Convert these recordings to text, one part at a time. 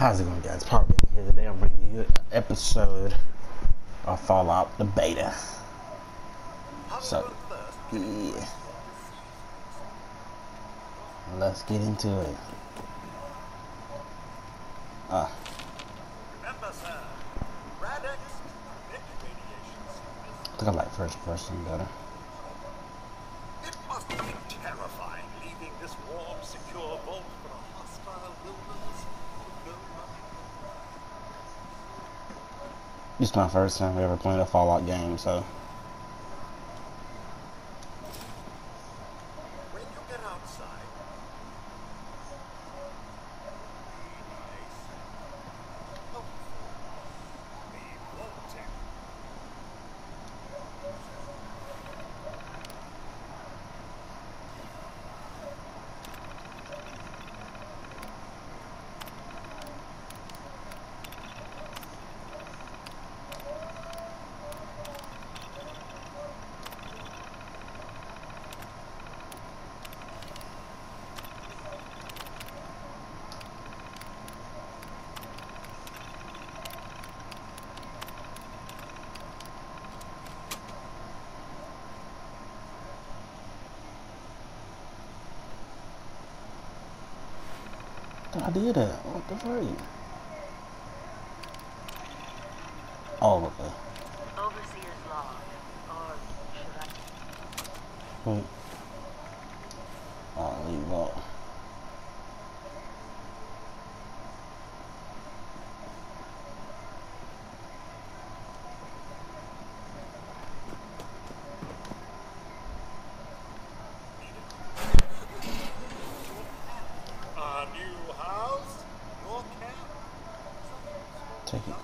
How's it going, guys? Power here today. I'm bringing you an episode of Fallout the beta. So, yeah. Let's get into it. Ah. Remember, sir, Radix emit radiations. I think I like first person better. It must have been terrifying leaving this warm, secure vault for a hostile wilderness with no running This is my first time ever playing a Fallout game, so When you get outside, be nice, helpful, be wanting. I did that. What the freak? Oh, okay. Overseer's log. Or should I? Wait. I'll leave out. A new house, your camp, Take it.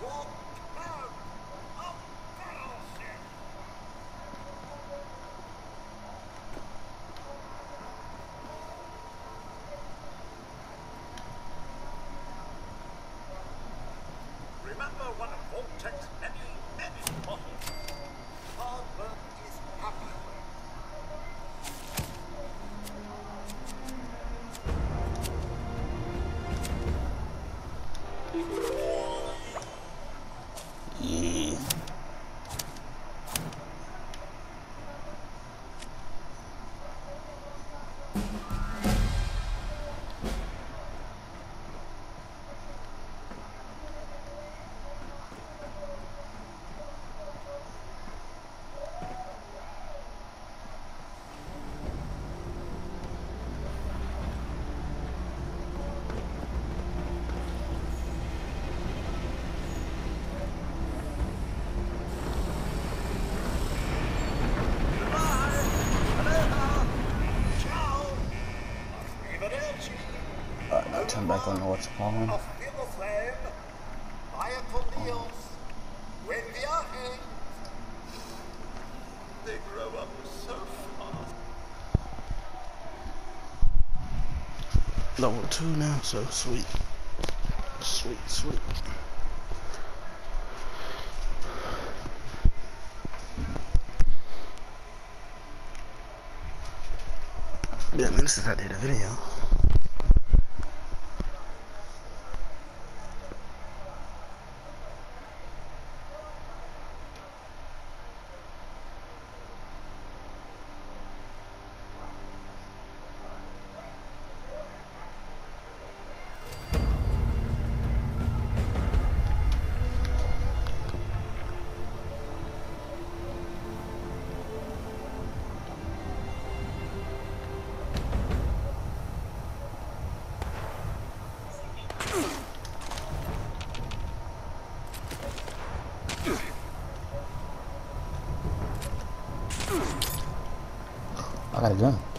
your camp, a battleship. Remember one of Vault-Tec's many, many models. Hard work is happy work. Yeah. Alright, now turn back on to what's calling. Auf Wiedersehen. Con Dios. Buen viaje. They grow up so. Level 2 now, so sweet. Sweet, sweet. Been a minute since I did I got a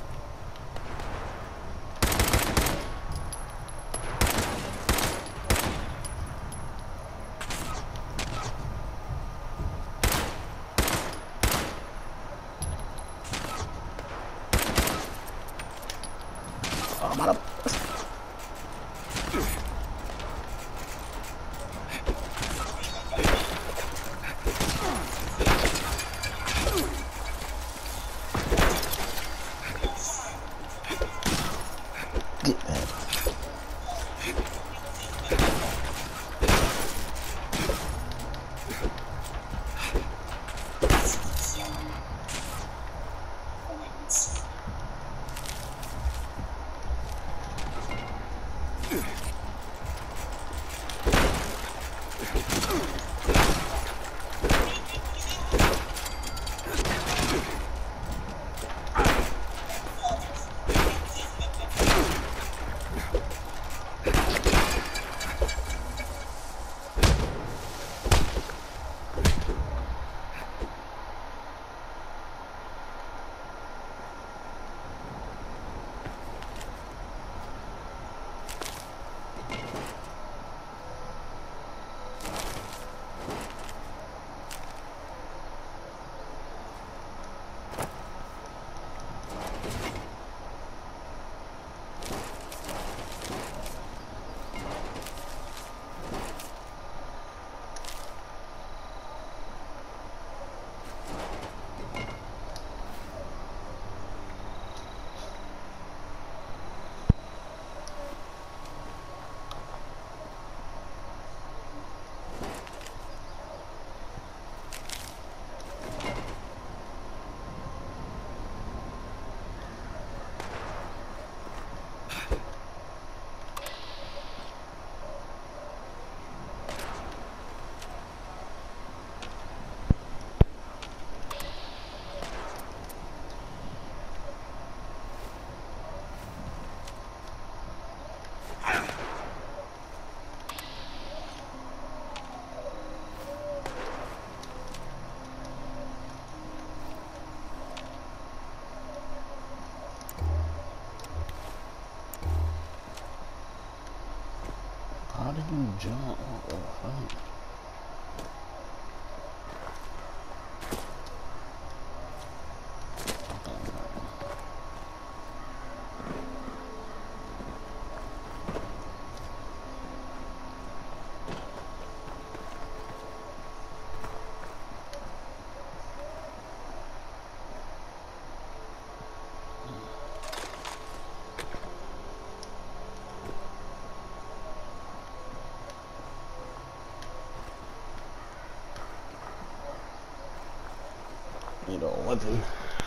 something.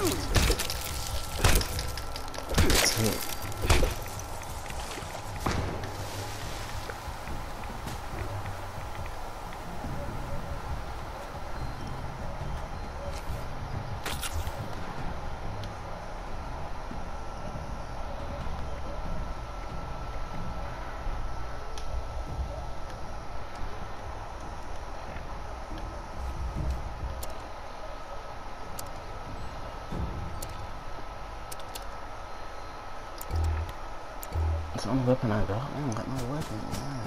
Ooh. some weapon I got. I don't got no weapon.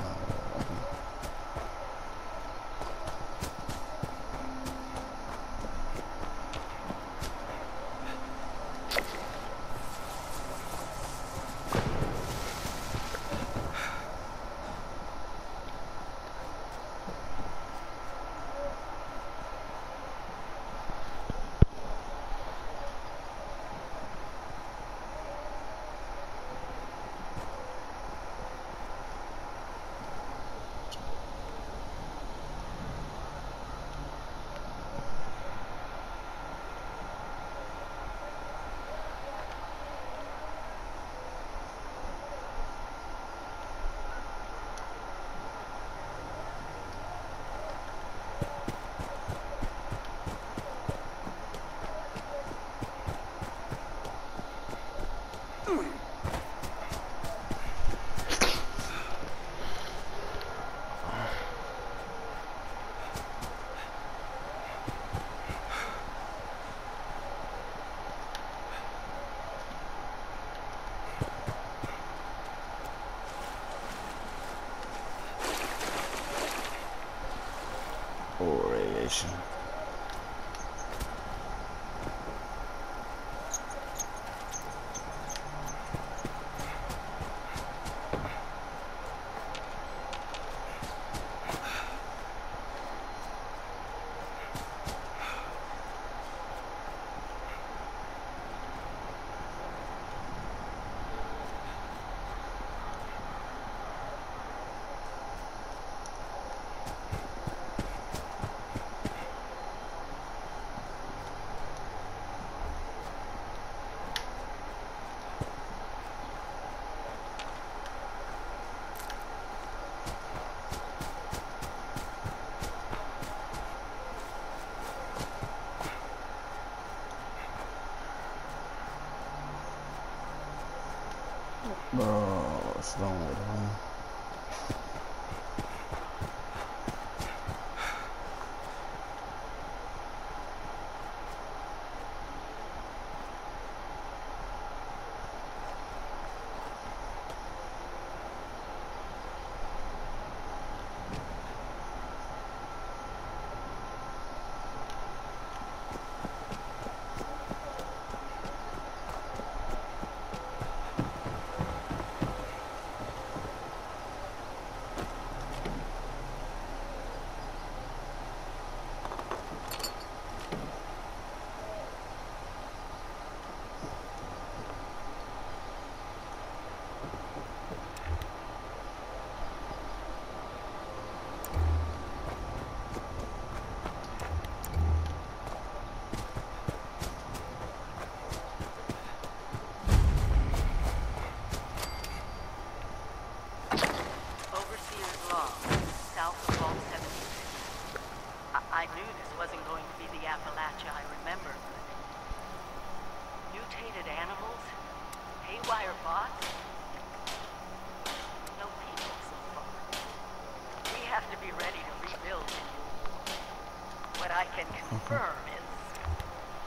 I can confirm is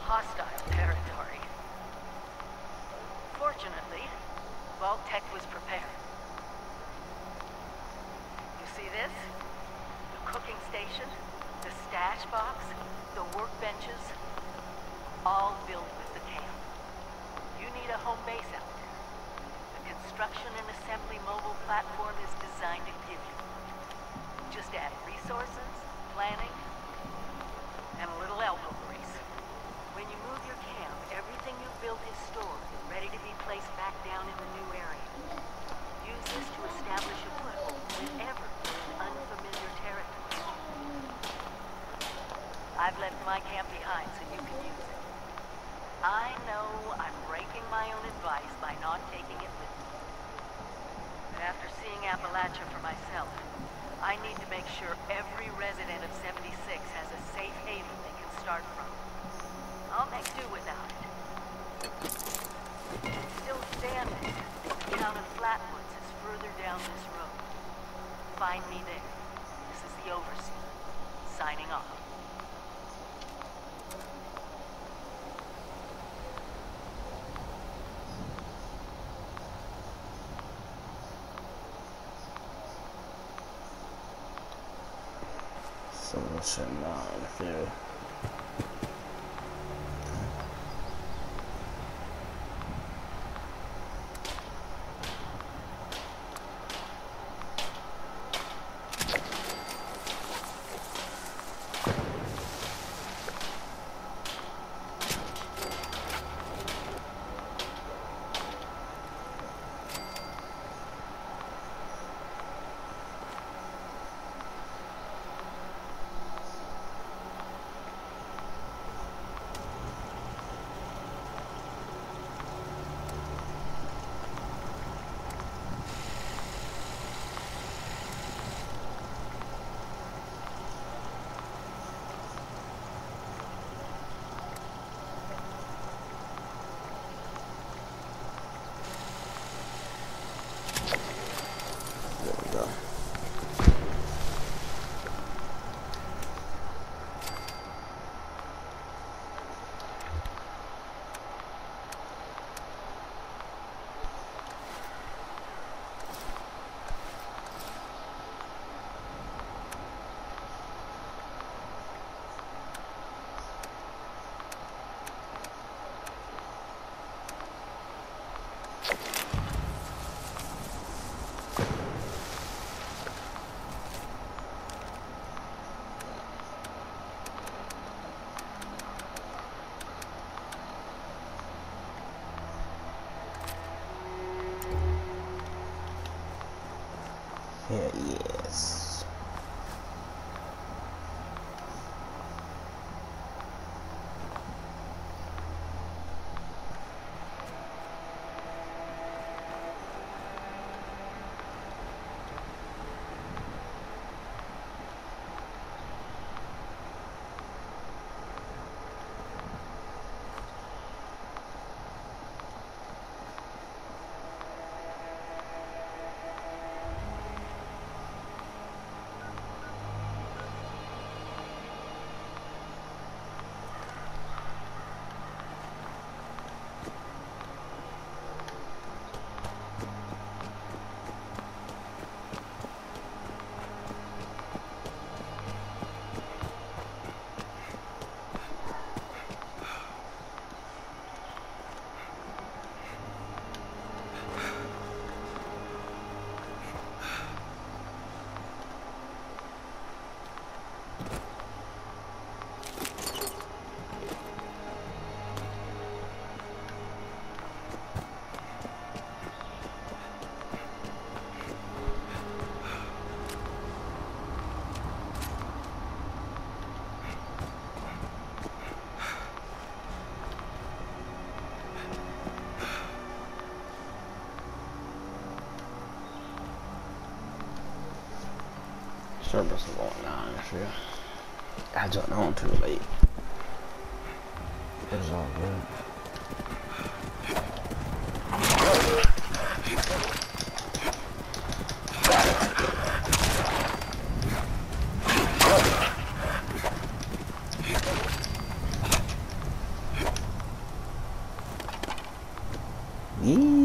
hostile territory. Fortunately, Vault-Tec was prepared. You see this? The cooking station, the stash box, the workbenches, all built with the camp. You need a home base out there. The construction and assembly mobile platform is designed to give you. Just add resources, planning, and a little elbow grease. When you move your camp, everything you've built is stored, and ready to be placed back down in the new area. Use this to establish a foothold whenever in unfamiliar territory. I've left my camp behind so you can use it. I know I'm breaking my own advice by not taking it with me. But after seeing Appalachia for myself, I need to make sure every resident of 76 has a safe haven they can start from. I'll make do without it. It's Still standing, the town of Flatwoods is further down this road. Find me there. This is the Overseer, signing off. Should not uh, interfere. Hell yes. Service is going on this year. I jumped on too late. It's all good. Wee.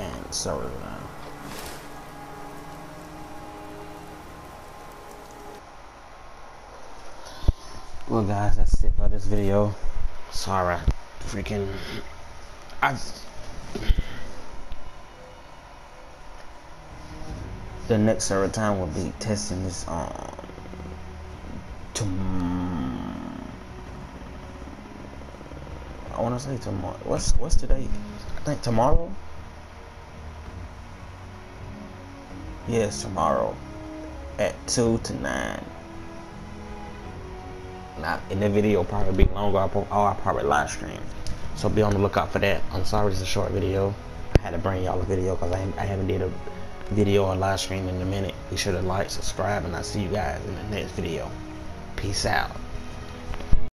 And so uh, Well guys, that's it for this video. Sorry, freaking I the next server time will be testing this on tom- I wanna say tomorrow what's what's today? I think tomorrow? Yes, tomorrow at two to nine. Now, in the video, probably be longer. I'll, oh, I'll probably live stream, so be on the lookout for that. I'm sorry, it's a short video. I had to bring y'all a video because I, I haven't did a video or live stream in a minute. Be sure to like, subscribe, and I'll see you guys in the next video. Peace out.